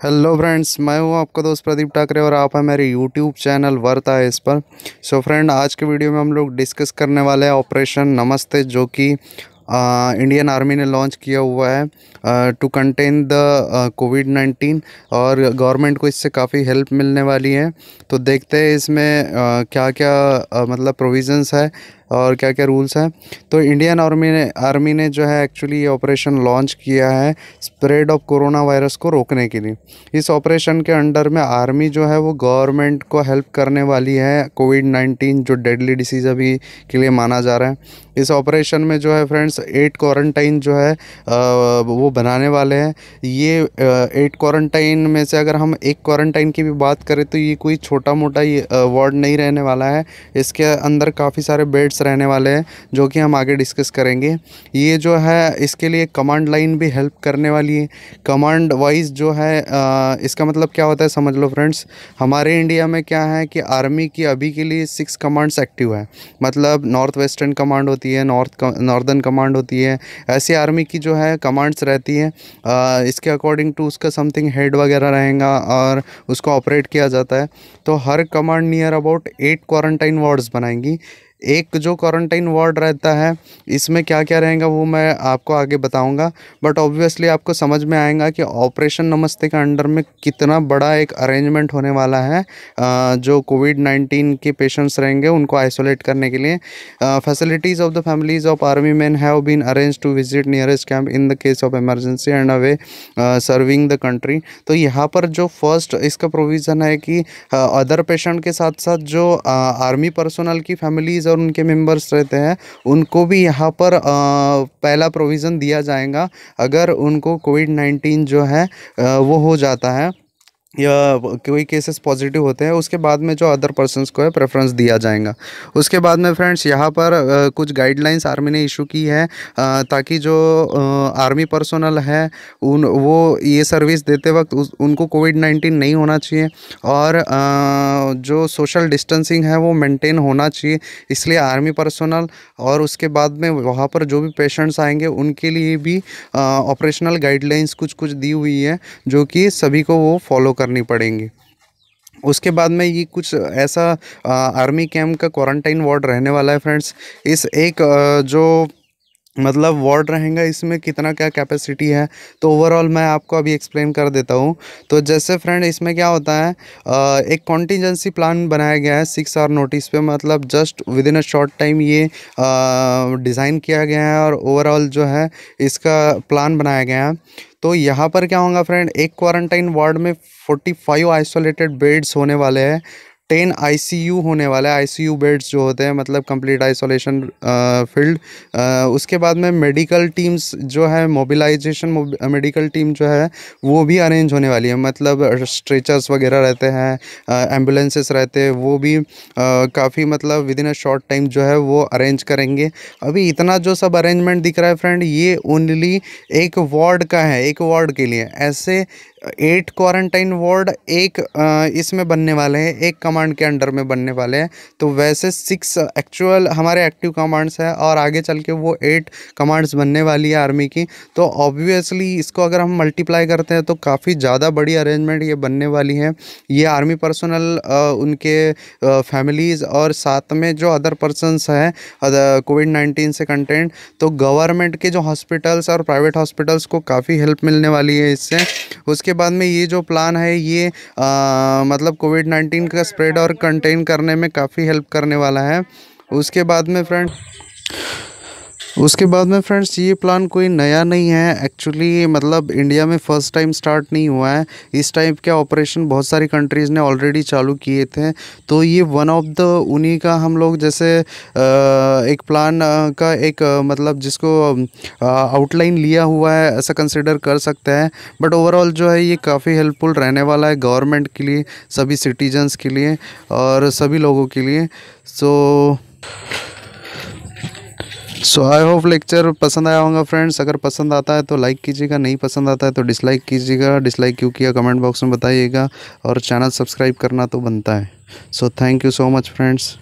Hello friends मैं हूँ आपका दोस्त प्रदीप ठाकरे और आप हैं मेरे यूट्यूब चैनल वर्ता इस पर। सो so फ्रेंड आज के वीडियो में हम लोग डिस्कस करने वाले हैं ऑपरेशन नमस्ते जो कि इंडियन आर्मी ने लॉन्च किया हुआ है to contain the covid nineteen और गवर्नमेंट को इससे काफ़ी हेल्प मिलने वाली है। तो देखते हैं इसमें uh, क्या क्या uh, मतलब प्रोविज़न्स है। और क्या क्या रूल्स हैं? तो इंडियन आर्मी ने आर्मी ने जो है एक्चुअली ये ऑपरेशन लॉन्च किया है स्प्रेड ऑफ़ कोरोना वायरस को रोकने के लिए। इस ऑपरेशन के अंडर में आर्मी जो है वो गवर्नमेंट को हेल्प करने वाली है कोविड नाइन्टीन जो डेडली डिसीज़ अभी के लिए माना जा रहा है। इस ऑपरेशन में जो है फ्रेंड्स एट क्वारंटाइन जो है वो बनाने वाले हैं। ये एट क्वारंटाइन में से अगर हम एक क्वारंटाइन की भी बात करें तो ये कोई छोटा मोटा वार्ड नहीं रहने वाला है। इसके अंदर काफ़ी सारे बेड्स टिप्स रहने वाले हैं जो कि हम आगे डिस्कस करेंगे। ये जो है इसके लिए कमांड लाइन भी हेल्प करने वाली है। कमांड वाइज जो है आ, इसका मतलब क्या होता है समझ लो फ्रेंड्स हमारे इंडिया में क्या है कि आर्मी की अभी के लिए सिक्स कमांड्स एक्टिव है। मतलब नॉर्थ वेस्टर्न कमांड होती है नॉर्थ नॉर्दर्न कमांड होती है। ऐसी आर्मी की जो है कमांड्स रहती हैं। इसके अकॉर्डिंग टू उसका समथिंग हेड वगैरह रहेगा और उसको ऑपरेट किया जाता है। तो हर command near about eight quarantine wards बनाएँगी। एक जो क्वारंटाइन वार्ड रहता है, इसमें क्या क्या रहेगा वो मैं आपको आगे बताऊँगा। बट ऑब्वियसली आपको समझ में आएगा कि ऑपरेशन नमस्ते के अंडर में कितना बड़ा एक अरेंजमेंट होने वाला है जो कोविड नाइन्टीन के पेशेंट्स रहेंगे उनको आइसोलेट करने के लिए। Facilities of the families of army man have been arrange to visit nearest camp in the case of emergency and away serving the country तो यहाँ पर जो फ़र्स्ट इसका प्रोविज़न है कि अदर पेशेंट के साथ साथ जो आर्मी पर्सनल की फैमिलीज़ और उनके मेंबर्स रहते हैं, उनको भी यहाँ पर पहला प्रोविज़न दिया जाएगा। अगर उनको कोविड नाइन्टीन जो है वो हो जाता है या कोई केसेस पॉजिटिव होते हैं उसके बाद में जो अदर पर्सनस को है प्रेफरेंस दिया जाएगा। उसके बाद में फ्रेंड्स यहाँ पर कुछ गाइडलाइंस आर्मी ने इशू की है ताकि जो आर्मी पर्सनल है उन वो ये सर्विस देते वक्त उस, उनको कोविड नाइन्टीन नहीं होना चाहिए और जो सोशल डिस्टेंसिंग है वो मेंटेन होना चाहिए इसलिए आर्मी पर्सनल और उसके बाद में वहाँ पर जो भी पेशेंट्स आएँगे उनके लिए भी ऑपरेशनल गाइडलाइंस कुछ कुछ दी हुई है जो कि सभी को वो फॉलो करनी पड़ेंगी। उसके बाद में ये कुछ ऐसा आ, आर्मी कैंप का क्वारंटाइन वार्ड रहने वाला है फ्रेंड्स इस एक आ, जो मतलब वार्ड रहेगा इसमें कितना क्या कैपेसिटी है। तो ओवरऑल मैं आपको अभी एक्सप्लेन कर देता हूँ। तो जैसे फ्रेंड इसमें क्या होता है एक कॉन्टीजेंसी प्लान बनाया गया है सिक्स आवर नोटिस पे। मतलब just within a short time ये डिज़ाइन किया गया है और ओवरऑल जो है इसका प्लान बनाया गया है। तो यहाँ पर क्या होगा फ्रेंड एक क्वारंटाइन वार्ड में 45 आइसोलेटेड बेड्स होने वाले हैं। टेन आईसीयू होने वाला है, आईसीयू बेड्स जो होते हैं मतलब कंप्लीट आइसोलेशन फ़ील्ड उसके बाद में मेडिकल टीम्स जो है, मोबिलाइजेशन मेडिकल टीम जो है, वो भी अरेंज होने वाली है। मतलब स्ट्रेचर्स वगैरह रहते हैं एम्बुलेंसेस रहते हैं, वो भी काफ़ी मतलब within a short time जो है, वो अरेंज करेंगे। अभी इतना जो सब अरेंजमेंट दिख रहा है फ्रेंड ये ओनली एक वार्ड का है, एक वार्ड के लिए। ऐसे एट क्वारंटाइन वार्ड एक इसमें बनने वाले हैं, एक कमांड के अंडर में बनने वाले हैं। तो वैसे सिक्स एक्चुअल हमारे एक्टिव कमांड्स हैं और आगे चल के वो एट कमांड्स बनने वाली है आर्मी की। तो ऑब्वियसली इसको अगर हम मल्टीप्लाई करते हैं तो काफ़ी ज़्यादा बड़ी अरेंजमेंट ये बनने वाली है। ये आर्मी पर्सनल उनके फैमिलीज़ और साथ में जो अदर पर्सनस हैं कोविड नाइन्टीन से कंटेंट तो गवर्नमेंट के जो हॉस्पिटल्स और प्राइवेट हॉस्पिटल्स को काफ़ी हेल्प मिलने वाली है इससे। उसके उसके बाद में ये जो प्लान है ये आ, मतलब कोविड नाइन्टीन का स्प्रेड और कंटेन करने में काफ़ी हेल्प करने वाला है। उसके बाद में फ्रेंड उसके बाद में फ्रेंड्स ये प्लान कोई नया नहीं है. एक्चुअली मतलब इंडिया में फ़र्स्ट टाइम स्टार्ट नहीं हुआ है. इस टाइप के ऑपरेशन बहुत सारी कंट्रीज़ ने ऑलरेडी चालू किए थे. तो ये वन ऑफ़ द उन्हीं का हम लोग जैसे एक प्लान का एक मतलब जिसको आउटलाइन लिया हुआ है, ऐसा कंसिडर कर सकते हैं. बट ओवरऑल जो है ये काफ़ी हेल्पफुल रहने वाला है गवर्नमेंट के लिए, सभी सिटीजन्स के लिए और सभी लोगों के लिए. सो सो आई होप लेक्चर पसंद आया होगा फ्रेंड्स अगर पसंद आता है तो लाइक कीजिएगा, नहीं पसंद आता है तो डिसलाइक कीजिएगा. डिसलाइक क्यों किया? कमेंट बॉक्स में बताइएगा और चैनल सब्सक्राइब करना तो बनता है. So thank you so much friends